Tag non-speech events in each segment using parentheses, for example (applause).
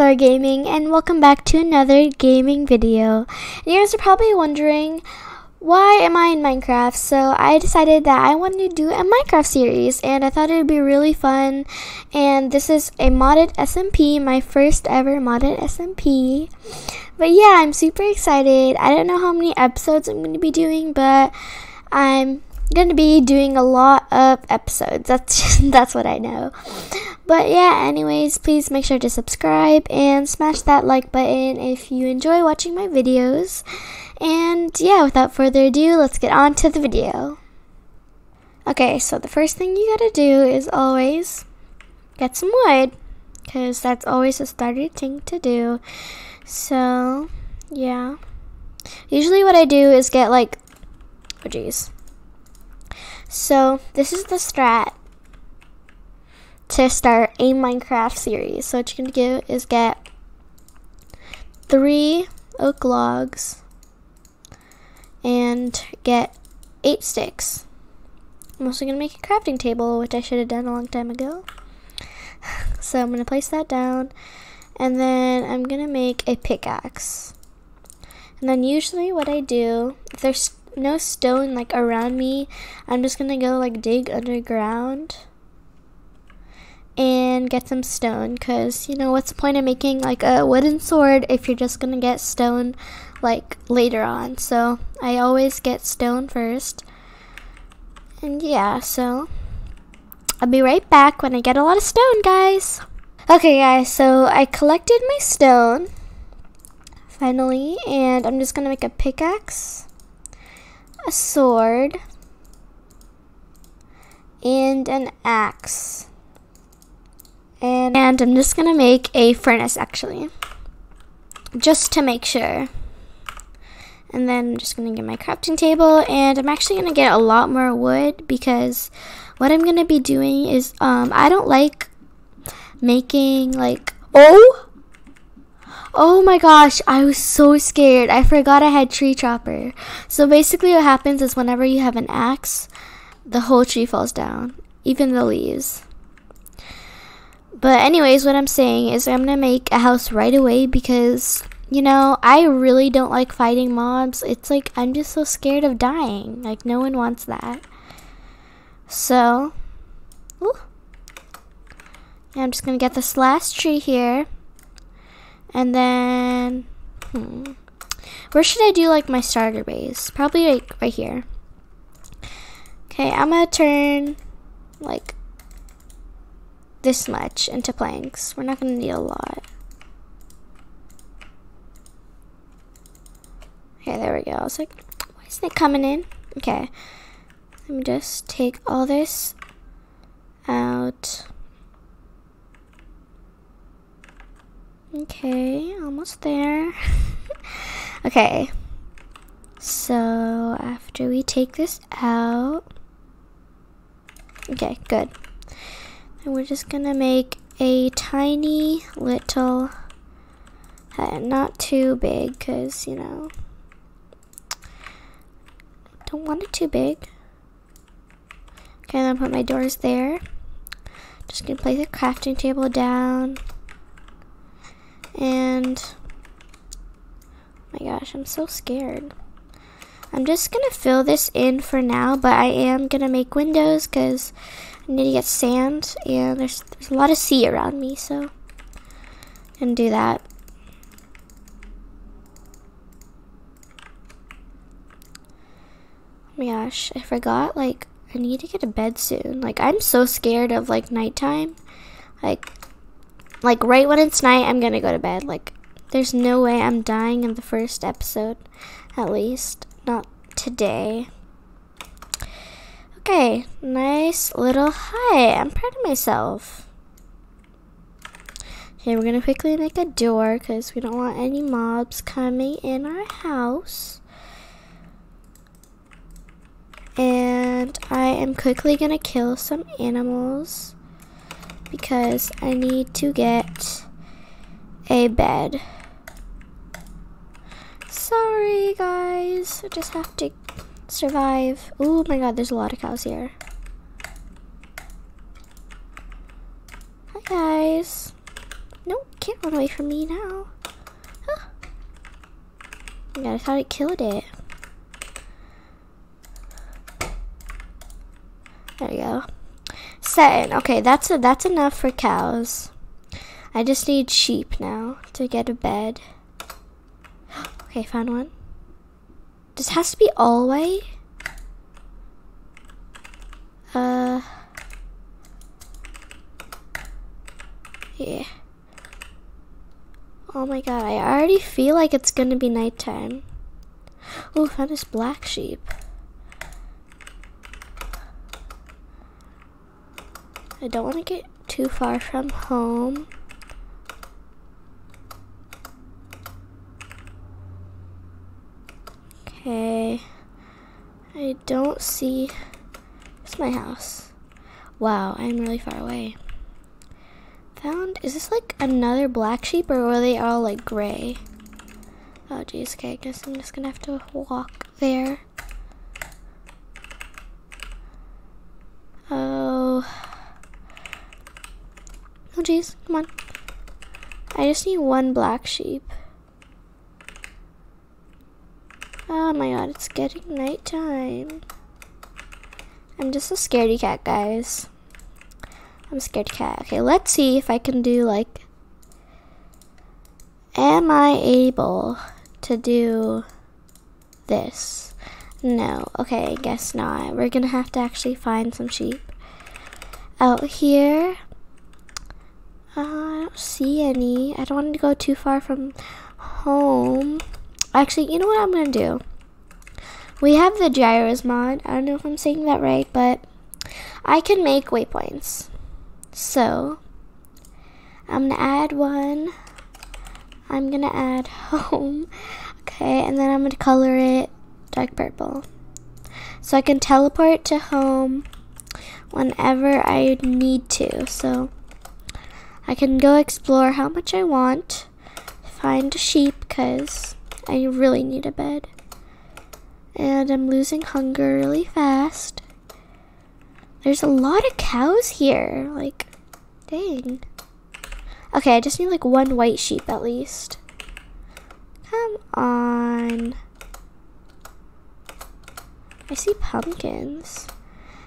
Thor Gaming and welcome back to another gaming video. And you guys are probably wondering why am I in Minecraft? So I decided that I wanted to do a Minecraft series and I thought it would be really fun. And this is a modded SMP, my first ever modded SMP. But yeah, I'm super excited. I don't know how many episodes I'm going to be doing, but I'm to be doing a lot of episodes. That's (laughs) that's what I know. But yeah, anyways, please make sure to subscribe and smash that like button if you enjoy watching my videos. And yeah, without further ado, let's get on to the video. Okay, so the first thing you gotta do is always get some wood, because that's always a starter thing to do. So, yeah. Usually what I do is get like, oh jeez. So, this is the strat to start a Minecraft series. So what you're gonna do is get three oak logs and get eight sticks. I'm also gonna make a crafting table, which I should have done a long time ago. (sighs) So I'm gonna place that down and then I'm gonna make a pickaxe. And then usually what I do, if there's no stone like around me, I'm just gonna go like dig underground and get some stone because you know what's the point of making like a wooden sword if you're just gonna get stone like later on? So I always get stone first. And yeah so I'll be right back when I get a lot of stone guys. Okay guys so I collected my stone finally and I'm just gonna make a pickaxe a sword and an axe and, and I'm just gonna make a furnace actually. Just to make sure. And then I'm just gonna get my crafting table and I'm actually gonna get a lot more wood because what I'm gonna be doing is um I don't like making like oh Oh my gosh, I was so scared. I forgot I had tree chopper. So basically what happens is whenever you have an axe, the whole tree falls down, even the leaves. But anyways, what I'm saying is I'm going to make a house right away because you know, I really don't like fighting mobs. It's like I'm just so scared of dying. Like no one wants that. So, ooh. I'm just gonna get this last tree here, and then, hmm, where should I do like my starter base? Probably like right here. Okay, I'm gonna turn like this much into planks. We're not to need a lot. Okay, there we go. I was like, why isn't it coming in? Okay. Let me just take all this out. Okay, almost there. (laughs) okay. So, after we take this out. Okay, good. And we're just gonna make a tiny little, uh, not too big, because, you know, don't want it too big. Okay, then put my doors there. Just gonna place the crafting table down. And, oh my gosh, I'm so scared. I'm just gonna fill this in for now, but I am gonna make windows because I need to get sand, and there's, there's a lot of sea around me, so gonna do that. Oh my gosh, I forgot, like, I need to get to bed soon. Like, I'm so scared of, like, nighttime. Like, like, right when it's night, I'm gonna go to bed. Like, there's no way I'm dying in the first episode, at least. Not today. Okay, nice little hut. I'm proud of myself. Okay, we're gonna quickly make a door because we don't want any mobs coming in our house. And I am quickly gonna kill some animals because I need to get a bed. Sorry guys, I just have to survive. Oh my god, there's a lot of cows here. Hi guys. No, can't run away from me now. God, I thought I killed it. There we go. Setting. Okay, that's a, that's enough for cows. I just need sheep now to get a bed. (gasps) Okay, found one. This has to be all white. Uh. Yeah. Oh my god, I already feel like it's gonna be nighttime. Oh, found this black sheep. I don't want to get too far from home. Okay. I don't see. It's my house. Wow, I'm really far away. Found. Is this like another black sheep or were they all like gray? Oh, geez. Okay, I guess I'm just gonna have to walk there. Oh. Geez. Come on. I just need one black sheep. Oh my god, it's getting nighttime. I'm just a scaredy cat, guys. I'm a scared cat. Okay, let's see if I can do like. Am I able to do this? No. Okay, I guess not. We're gonna have to actually find some sheep. Out here. Uh, I don't see any. I don't want to go too far from home. Actually, you know what I'm going to do? We have the Xaero's mod. I don't know if I'm saying that right, but I can make waypoints. So, I'm going to add one. I'm going to add (laughs) home. Okay, and then I'm going to color it dark purple. So I can teleport to home whenever I need to. So, I can go explore how much I want. Find a sheep because I really need a bed. And I'm losing hunger really fast. There's a lot of cows here. Like, dang. Okay, I just need like one white sheep at least. Come on. I see pumpkins.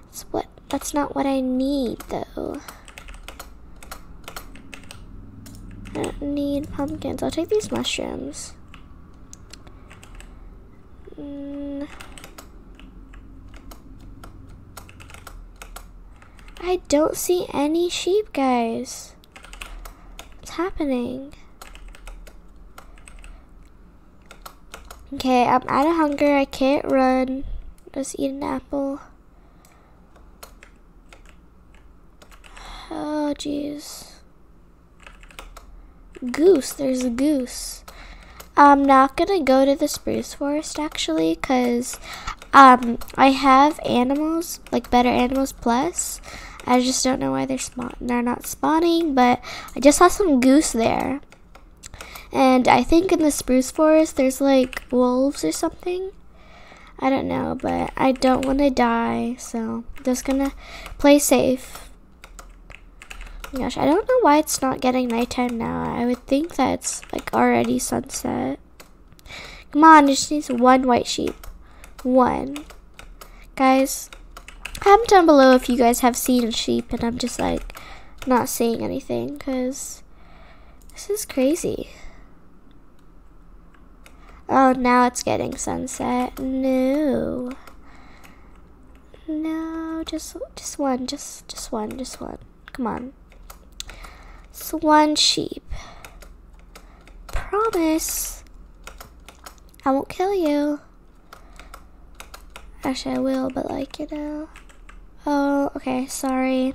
That's what that's not what I need though. I don't need pumpkins. I'll take these mushrooms. Mm. I don't see any sheep, guys. What's happening? Okay, I'm out of hunger. I can't run. Just eat an apple. Oh, jeez. Goose. There's a goose. I'm not gonna go to the spruce forest actually, cause um I have animals like better animals plus. I just don't know why they're spawn they're not spawning, but I just saw some goose there. And I think in the spruce forest there's like wolves or something. I don't know, but I don't want to die, so just gonna play safe. Gosh, I don't know why it's not getting nighttime now. I would think that it's like already sunset. Come on, it just needs one white sheep. One. Guys, comment down below if you guys have seen a sheep and I'm just like not seeing anything because this is crazy. Oh, now it's getting sunset. No. No, just just one, just just one, just one. Come on. One sheep. Promise. I won't kill you. Actually, I will, but like, you know. Oh, okay, sorry.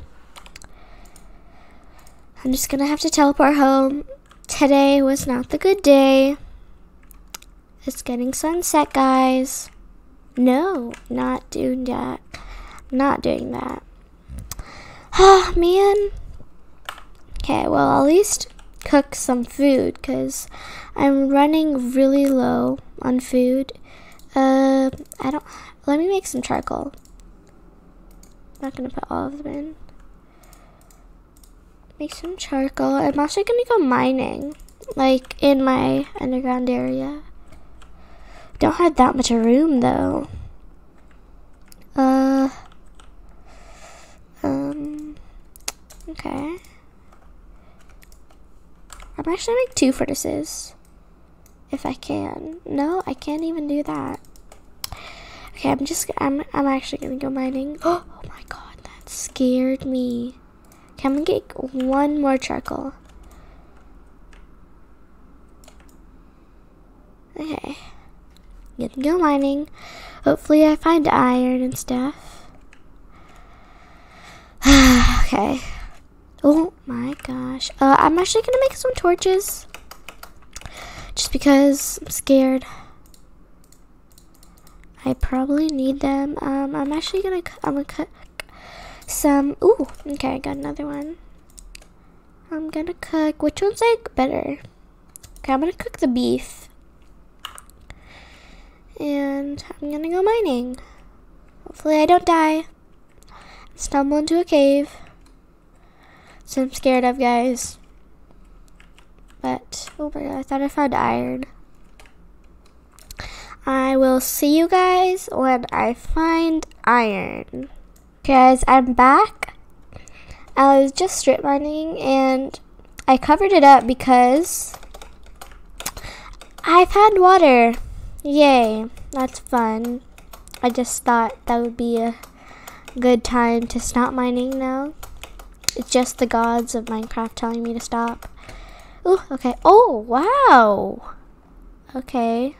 I'm just gonna have to teleport home. Today was not the good day. It's getting sunset, guys. No, not doing that. Not doing that. (sighs) Ah, man. Okay, well, at least cook some food because I'm running really low on food. Uh, I don't. Let me make some charcoal. I'm not gonna put all of them in. make some charcoal. I'm actually gonna go mining, like in my underground area. Don't have that much room though. Uh, um, okay. I'm actually make two furnaces. If I can. No, I can't even do that. Okay, I'm just, I'm, I'm actually gonna go mining. (gasps) Oh my god, that scared me. Can we get one more charcoal? Okay. Gonna go mining. Hopefully I find iron and stuff. (sighs) okay. Oh my gosh. Uh, I'm actually gonna make some torches. Just because I'm scared. I probably need them. Um, I'm actually gonna, I'm gonna cook some, ooh, okay, I got another one. I'm gonna cook, which one's like better? Okay, I'm gonna cook the beef. And I'm gonna go mining. Hopefully I don't die. Stumble into a cave. So I'm scared of guys. But, oh my god, I thought I found iron. I will see you guys when I find iron. Guys, I'm back. I was just strip mining and I covered it up because I found water. Yay, that's fun. I just thought that would be a good time to stop mining now. It's just the gods of Minecraft telling me to stop. Oh, okay. Oh, wow. Okay.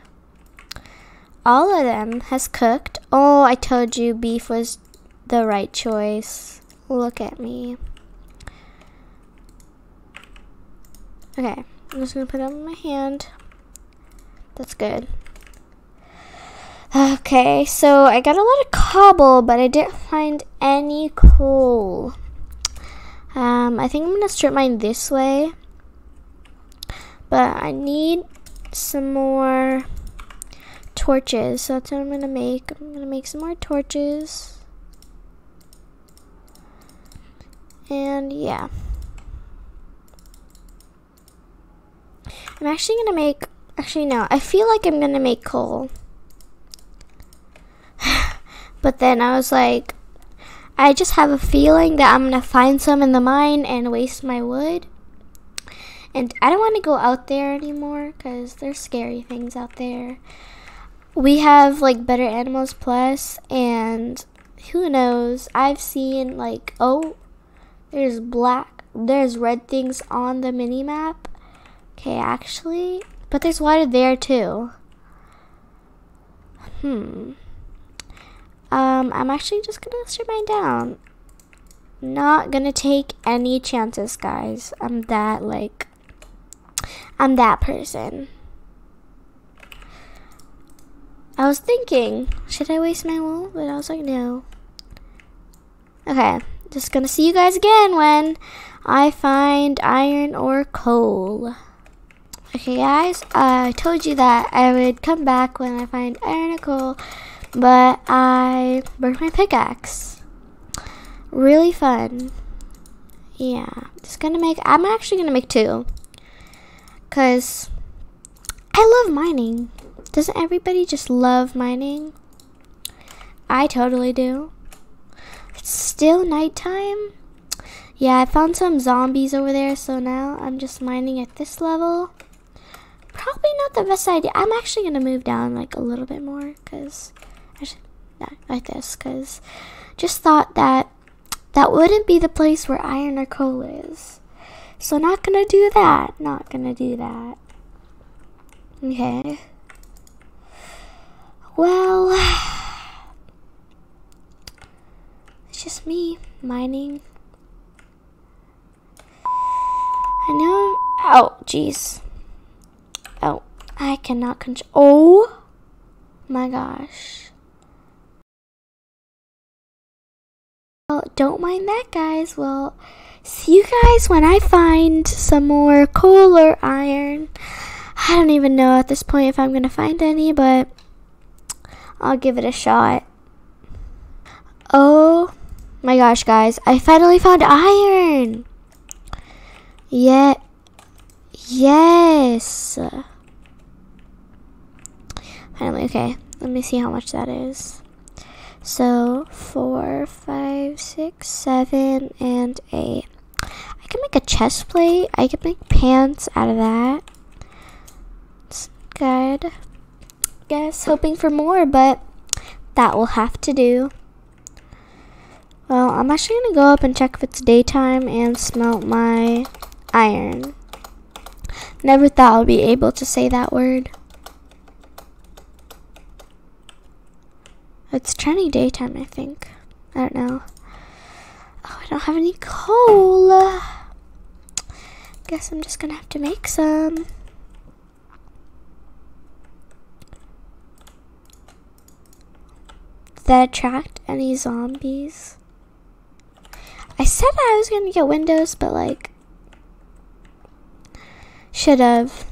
All of them has cooked. Oh, I told you beef was the right choice. Look at me. Okay, I'm just gonna put it on my hand. That's good. Okay, so I got a lot of cobble, but I didn't find any coal. Um, I think I'm gonna strip mine this way. But I need some more torches, so that's what I'm gonna make. I'm gonna make some more torches. And yeah. I'm actually gonna make, actually no, I feel like I'm gonna make coal. (sighs) but then I was like, I just have a feeling that I'm gonna find some in the mine and waste my wood. And I don't want to go out there anymore because there's scary things out there. We have like Better Animals Plus, and who knows? I've seen like, oh, there's black, there's red things on the mini map. Okay, actually, but there's water there too. Hmm. Um, I'm actually just gonna strip mine down. Not gonna take any chances, guys. I'm that, like, I'm that person. I was thinking, should I waste my wool? But I was like, no. Okay, just gonna see you guys again when I find iron or coal. Okay guys, I told you that I would come back when I find iron or coal, but I broke my pickaxe. Really fun. Yeah, just gonna make, I'm actually gonna make two. Cause I love mining. Doesn't everybody just love mining? I totally do. It's still nighttime. Yeah, I found some zombies over there, so now I'm just mining at this level. Probably not the best idea. I'm actually going to move down like a little bit more, because, like this, because just thought that that wouldn't be the place where iron or coal is. So not to do that. Not to do that. Okay. Well, (sighs) it's just me mining. I know. Oh, jeez. Oh, I cannot control. Oh my gosh. Well, don't mind that, guys. Well, see you guys when I find some more coal or iron. I don't even know at this point if I'm going to find any, but I'll give it a shot. Oh my gosh, guys. I finally found iron. Yeah. Yes. Finally, okay. Let me see how much that is. So, four, five, six, seven, and eight. I can make a chest plate. I can make pants out of that. It's good. Guess hoping for more, but that will have to do. Well, I'm actually going to go up and check if it's daytime and smelt my iron. Never thought I would be able to say that word. It's turning daytime, I think. I don't know. Oh, I don't have any coal. Guess I'm just gonna have to make some. That attract any zombies? I said I was gonna get windows, but like, should have.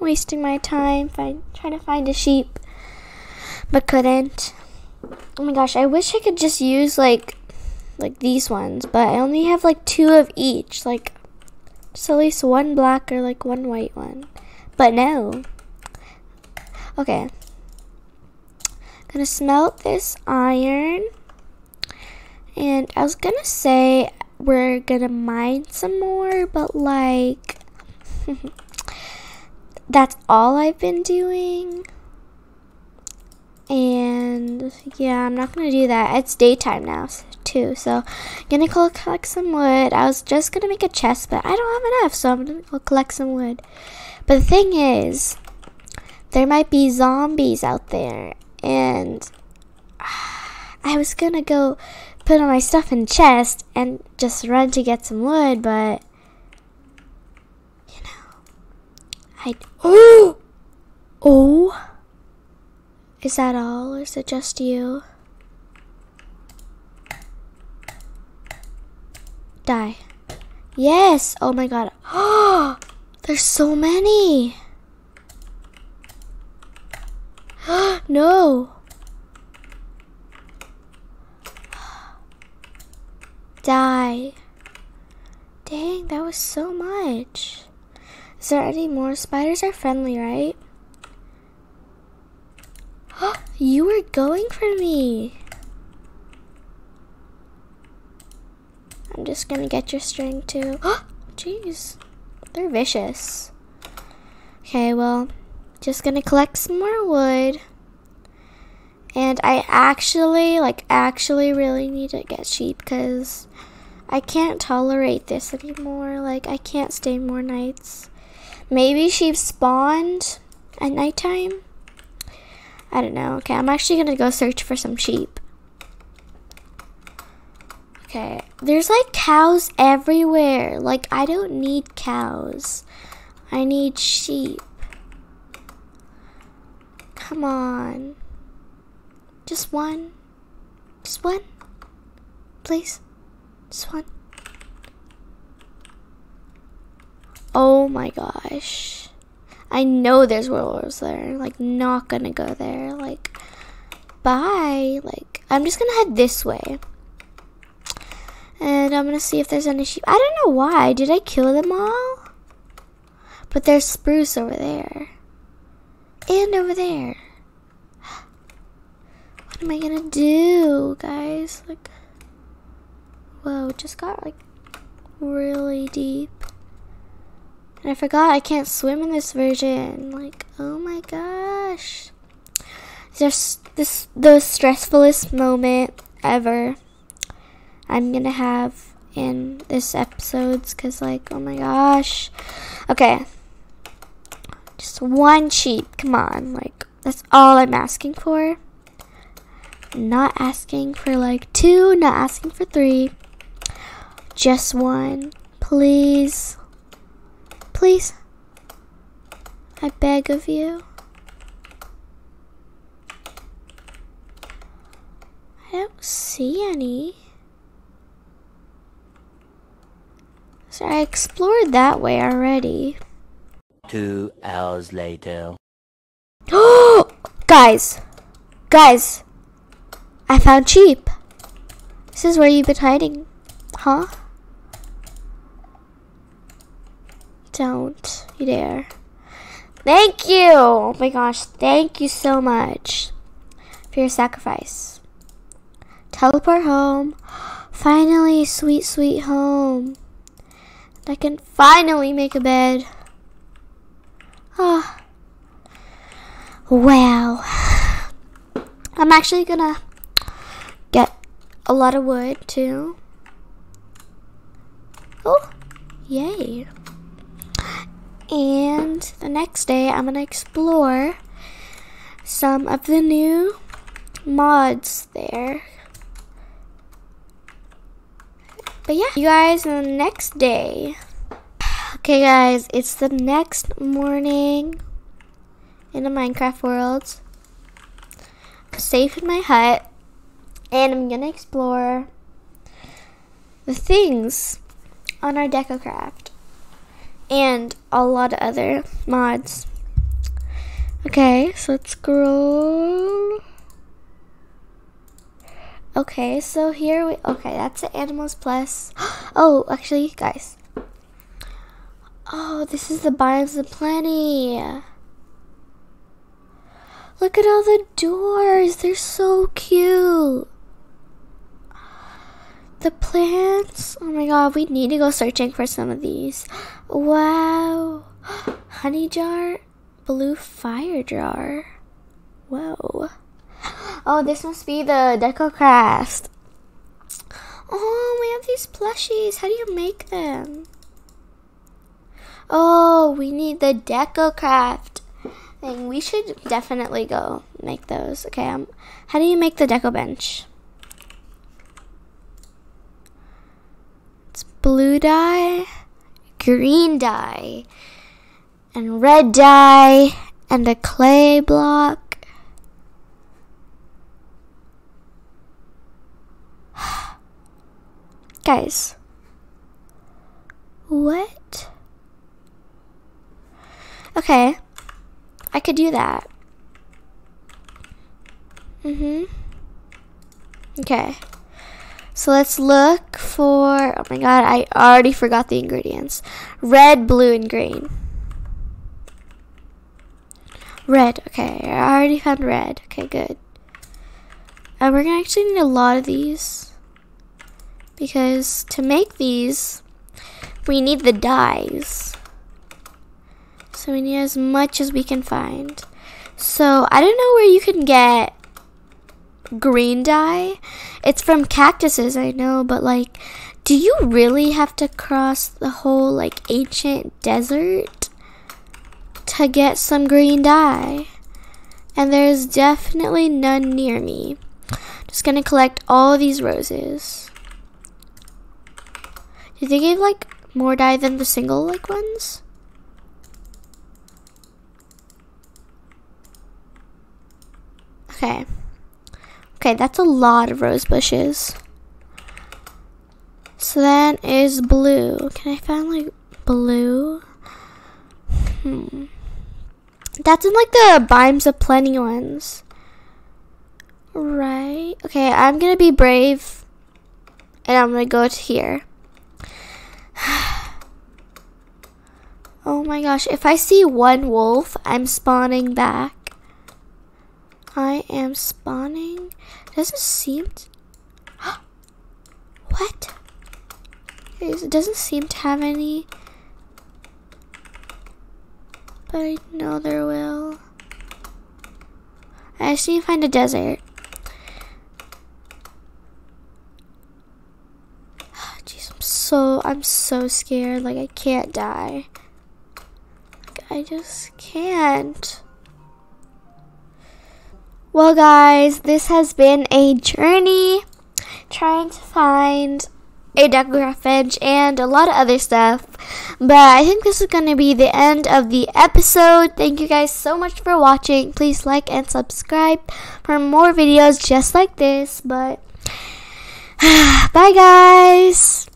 Wasting my time find, trying to find a sheep, but couldn't. Oh my gosh, I wish I could just use like, like these ones, but I only have like two of each. Like, just at least one black or like one white one. But no. Okay. Gonna smelt this iron. And I was gonna say we're gonna mine some more, but like (laughs) that's all I've been doing. And yeah, I'm not gonna do that. It's daytime now too, so I'm gonna go collect some wood. I was just gonna make a chest, but I don't have enough, so I'm gonna go collect some wood. But the thing is, there might be zombies out there, and (sighs) I was gonna go put all my stuff in chest and just run to get some wood, but you know, I (gasps) oh oh. Is that all, is it just you? Die. Yes! Oh my god. Oh! (gasps) There's so many! (gasps) no! (gasps) Die. Dang, that was so much. Is there any more? Spiders are friendly, right? You were going for me. I'm just gonna get your string too. Oh, (gasps) jeez, they're vicious. Okay, well, just gonna collect some more wood. And I actually, like, actually really need to get sheep because I can't tolerate this anymore. Like, I can't stay more nights. Maybe sheep spawned at nighttime. I don't know. Okay, I'm actually gonna go search for some sheep. Okay, there's like cows everywhere. Like, I don't need cows. I need sheep. Come on. Just one. Just one. Please. Just one. Oh my gosh. I know there's werewolves there. Like, not gonna go there. Like, bye. Like, I'm just gonna head this way. And I'm gonna see if there's any sheep. I don't know why. Did I kill them all? But there's spruce over there. And over there (gasps) What am I gonna do, guys? Like, whoa, just got like really deep. And I forgot I can't swim in this version. Like, oh my gosh. Just this the stressfulest moment ever I'm gonna have in this episodes because like oh my gosh. Okay. Just one sheep, come on, like that's all I'm asking for not asking for like two, not asking for three, just one. Please, please, I beg of you. I don't see any. So I explored that way already. Two hours later. Oh, (gasps) guys, guys, I found sheep. This is where you've been hiding, huh? Don't you dare. Thank you. Oh my gosh. Thank you so much for your sacrifice. Teleport home. Finally, sweet, sweet home. I can finally make a bed. Ah. Wow. I'm actually gonna get a lot of wood too. Oh, yay. And the next day, I'm gonna explore some of the new mods there. But yeah, you guys, the next day. Okay, guys, it's the next morning in the Minecraft world. I'm safe in my hut, and I'm gonna explore the things on our DecoCraft and a lot of other mods. Okay, so let's scroll. Okay, so here we okay, that's the Animals Plus. (gasps) Oh, actually, guys. Oh, this is the Biomes of Plenty. Look at all the doors. They're so cute. The plants. Oh my god, we need to go searching for some of these. Wow. (gasps) Honey jar, blue fire jar. Whoa. (gasps) Oh, this must be the DecoCraft. Oh, we have these plushies. How do you make them? Oh, we need the DecoCraft thing. We should definitely go make those. Okay, um, how do you make the deco bench? It's blue dye, green dye, and red dye, and a clay block. (sighs) Guys, what? Okay, I could do that. Mm-hmm. Okay. So let's look for, oh my god, I already forgot the ingredients. Red, blue, and green. Red, okay, I already found red. Okay, good. And we're gonna actually need a lot of these. Because to make these, we need the dyes. So we need as much as we can find. So I don't know where you can get green dye. It's from cactuses, I know, but like, do you really have to cross the whole like ancient desert to get some green dye? And there's definitely none near me. Just gonna collect all these roses. Did they give like more dye than the single like ones? Okay. Okay, that's a lot of rose bushes. So that is blue. Can I find like blue? Hmm. That's in like the Biomes of Plenty ones. Right. Okay, I'm gonna be brave. And I'm gonna go to here. (sighs) oh my gosh, if I see one wolf, I'm spawning back. I am spawning. Doesn't seem. To... (gasps) what? It doesn't seem to have any. But I know there will. I just need to find a desert. (sighs) Jeez, I'm so I'm so scared. Like I can't die. Like, I just can't. Well, guys, this has been a journey trying to find a bench and a lot of other stuff. But I think this is going to be the end of the episode. Thank you guys so much for watching. Please like and subscribe for more videos just like this. But (sighs) bye, guys.